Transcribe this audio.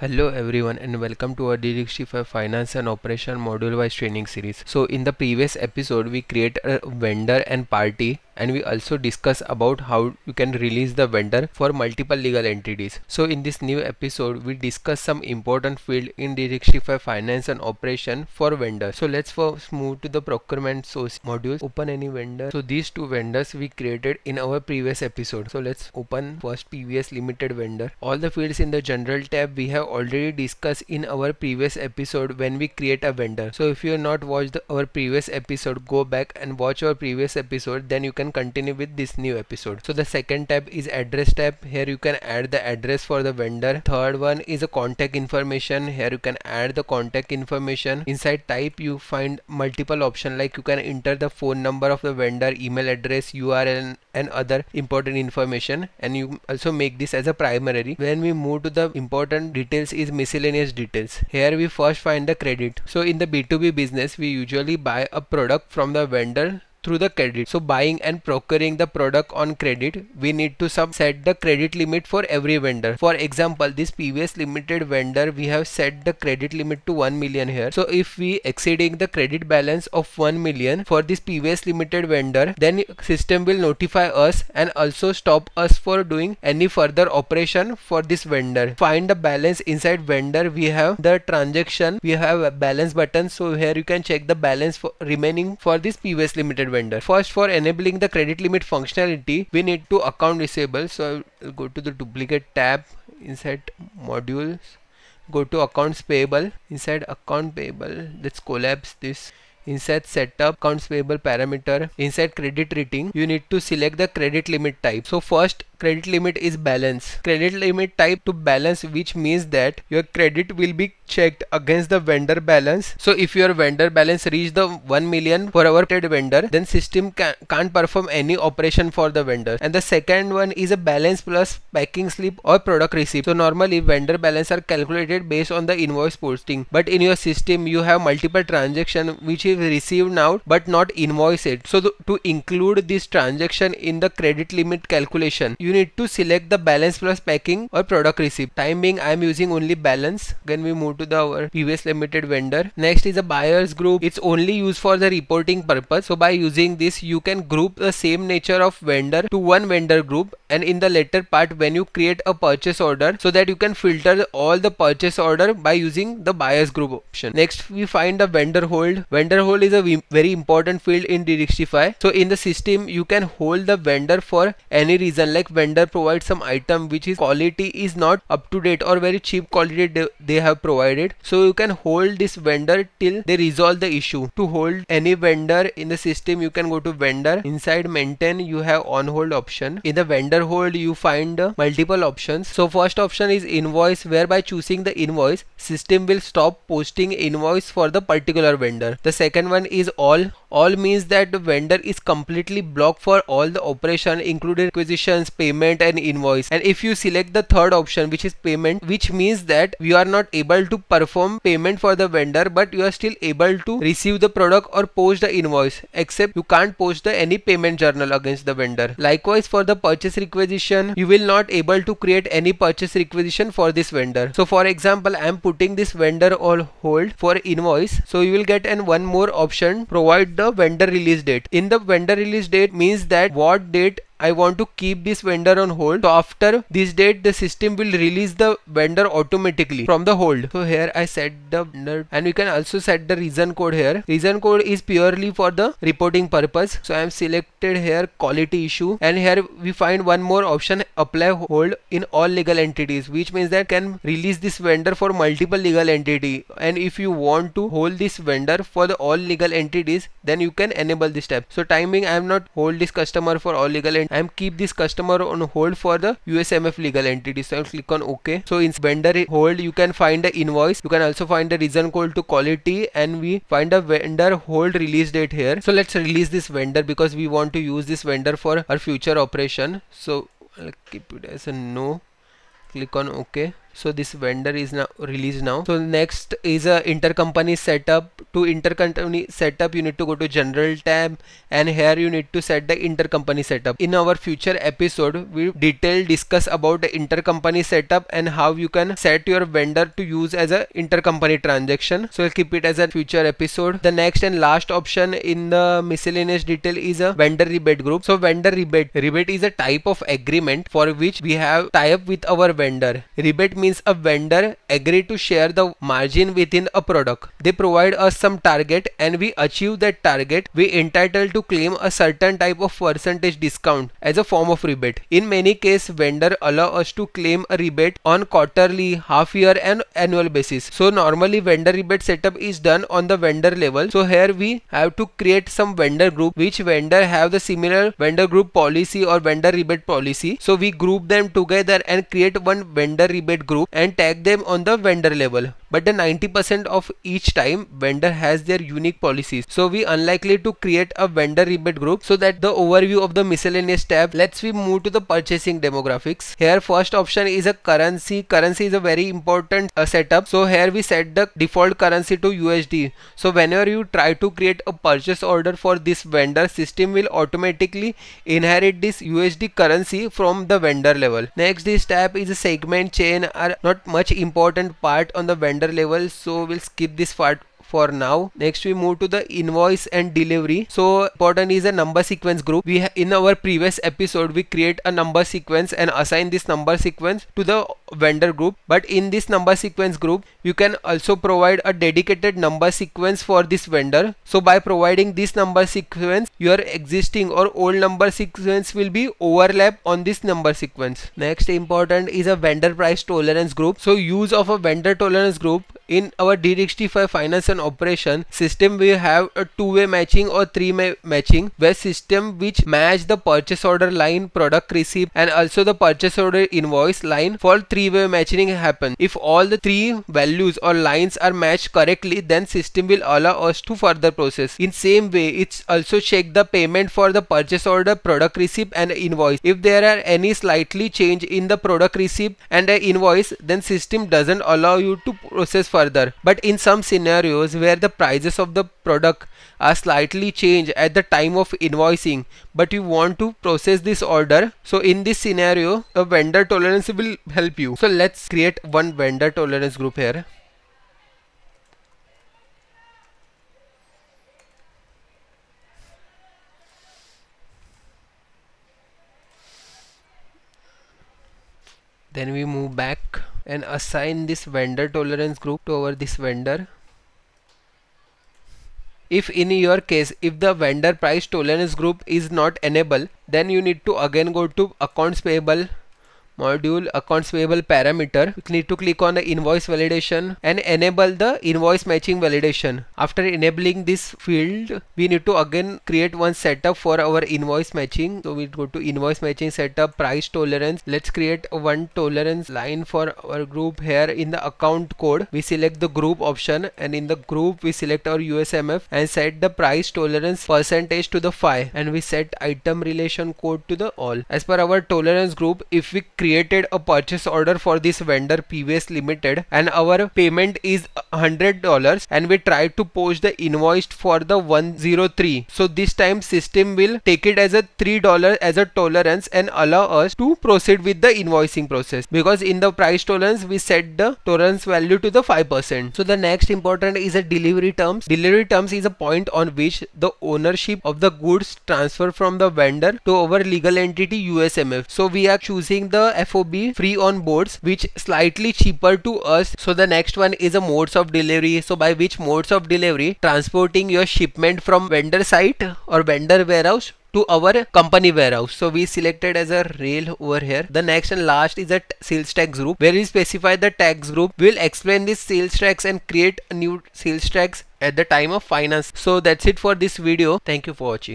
Hello everyone and welcome to our D365 Finance and Operation module wise training series. So in the previous episode we create a vendor and party and we also discuss about how you can release the vendor for multiple legal entities. So in this new episode we discuss some important field in D365 Finance and Operation for vendor. So let's first move to the procurement source modules. Open any vendor. So these two vendors we created in our previous episode. So let's open first PVS limited vendor. All the fields in the general tab we have have already discussed in our previous episode when we create a vendor. So if you have not watched our previous episode, go back and watch our previous episode, then you can continue with this new episode. So the second tab is address tab. Here you can add the address for the vendor. Third one is a contact information. Here you can add the contact information. Inside type you find multiple option like you can enter the phone number of the vendor, email address, URL and other important information and you also make this as a primary. When we move to the important details is miscellaneous details. Here we first find the credit. So in the B2B business we usually buy a product from the vendor through the credit. So buying and procuring the product on credit, we need to set the credit limit for every vendor. For example, this PVS limited vendor, we have set the credit limit to 1 million here. So if we exceeding the credit balance of 1 million for this PVS limited vendor, then system will notify us and also stop us for doing any further operation for this vendor. Find the balance inside vendor. We have the transaction. We have a balance button. So here you can check the balance for remaining for this PVS limited vendor. First for enabling the credit limit functionality we need to account disable. So I'll go to the duplicate tab inside modules. Go to accounts payable. Inside account payable let's collapse this. Inside setup accounts payable parameter. Inside credit rating you need to select the credit limit type. So first credit limit is balance. Credit limit type to balance which means that your credit will be checked against the vendor balance. So if your vendor balance reach the 1 million for our vendor then system can, can't perform any operation for the vendor. And the second one is a balance plus packing slip or product receipt. So normally vendor balance are calculated based on the invoice posting. But in your system you have multiple transaction which is received now but not invoiced. So to include this transaction in the credit limit calculation you need to select the balance plus packing or product receipt. Time being I am using only balance. Then we move to the our previous limited vendor. Next is a buyers group. It's only used for the reporting purpose. So by using this you can group the same nature of vendor to one vendor group and in the later part when you create a purchase order so that you can filter all the purchase order by using the buyers group option. Next we find the vendor hold. Vendor hold is a very important field in D365 so in the system you can hold the vendor for any reason like vendor provides some item which is quality is not up to date or very cheap quality they have provided. So you can hold this vendor till they resolve the issue. To hold any vendor in the system you can go to vendor. Inside maintain you have on hold option. In the vendor hold you find uh, multiple options. So first option is invoice whereby choosing the invoice system will stop posting invoice for the particular vendor. The second one is all. All means that the vendor is completely blocked for all the operation including requisitions, payment and invoice. And if you select the third option which is payment which means that you are not able to perform payment for the vendor but you are still able to receive the product or post the invoice except you can't post the any payment journal against the vendor. Likewise for the purchase requisition you will not able to create any purchase requisition for this vendor. So for example i am putting this vendor on hold for invoice. So you will get an one more option provide the the vendor release date. In the vendor release date means that what date I want to keep this vendor on hold. So after this date the system will release the vendor automatically from the hold. So here I set the vendor and we can also set the reason code here. Reason code is purely for the reporting purpose. So I am selected here quality issue and here we find one more option apply hold in all legal entities which means that can release this vendor for multiple legal entity and if you want to hold this vendor for the all legal entities then you can enable this tab. So timing I am not hold this customer for all legal I am keep this customer on hold for the USMF legal entity. So I'll click on OK. So in vendor hold you can find the invoice. You can also find the reason code to quality and we find a vendor hold release date here. So let's release this vendor because we want to use this vendor for our future operation. So I'll keep it as a no. Click on OK so this vendor is now released now. So next is a intercompany setup. To intercompany setup you need to go to general tab and here you need to set the intercompany setup. In our future episode we detail discuss about the intercompany setup and how you can set your vendor to use as a intercompany transaction. So I'll keep it as a future episode. The next and last option in the miscellaneous detail is a vendor rebate group. So vendor rebate rebate is a type of agreement for which we have tie up with our vendor. Rebate means a vendor agree to share the margin within a product. They provide us some target and we achieve that target, we entitled to claim a certain type of percentage discount as a form of rebate. In many cases, vendor allow us to claim a rebate on quarterly, half year and annual basis. So normally vendor rebate setup is done on the vendor level. So here we have to create some vendor group which vendor have the similar vendor group policy or vendor rebate policy. So we group them together and create one vendor rebate group and tag them on the vendor level but the 90% of each time vendor has their unique policies. So we unlikely to create a vendor rebate group so that the overview of the miscellaneous tab let's we move to the purchasing demographics. Here first option is a currency. Currency is a very important uh, setup. So here we set the default currency to USD so whenever you try to create a purchase order for this vendor system will automatically inherit this USD currency from the vendor level. Next this tab is a segment chain. Are not much important part on the vendor level so we'll skip this part for now. Next we move to the invoice and delivery. So important is a number sequence group. We in our previous episode we create a number sequence and assign this number sequence to the vendor group. But in this number sequence group you can also provide a dedicated number sequence for this vendor. So by providing this number sequence your existing or old number sequence will be overlap on this number sequence. Next important is a vendor price tolerance group. So use of a vendor tolerance group in our D365 finance and operation system we have a two-way matching or three-way matching where system which match the purchase order line product receipt and also the purchase order invoice line for three-way matching happen. If all the three values or lines are matched correctly then system will allow us to further process. In same way it's also check the payment for the purchase order product receipt and invoice. If there are any slightly change in the product receipt and invoice then system doesn't allow you to process further. But in some scenarios where the prices of the product are slightly changed at the time of invoicing but you want to process this order so in this scenario a vendor tolerance will help you. So let's create one vendor tolerance group here. Then we move back and assign this vendor tolerance group to our this vendor. If in your case if the vendor price tolerance group is not enabled then you need to again go to accounts payable module accounts payable parameter. We need to click on the invoice validation and enable the invoice matching validation. After enabling this field we need to again create one setup for our invoice matching. So we go to invoice matching setup price tolerance. Let's create one tolerance line for our group here in the account code. We select the group option and in the group we select our USMF and set the price tolerance percentage to the 5 and we set item relation code to the all. As per our tolerance group if we created a purchase order for this vendor PVS Limited and our payment is $100 and we try to post the invoice for the 103 so this time system will take it as a $3 as a tolerance and allow us to proceed with the invoicing process. Because in the price tolerance we set the tolerance value to the 5% so the next important is a delivery terms. Delivery terms is a point on which the ownership of the goods transfer from the vendor to our legal entity USMF so we are choosing the FOB free on boards which slightly cheaper to us. So the next one is a modes of delivery. So by which modes of delivery? Transporting your shipment from vendor site or vendor warehouse to our company warehouse. So we selected as a rail over here. The next and last is a sales tax group where we specify the tax group. We'll explain this sales tax and create a new sales tax at the time of finance. So that's it for this video. Thank you for watching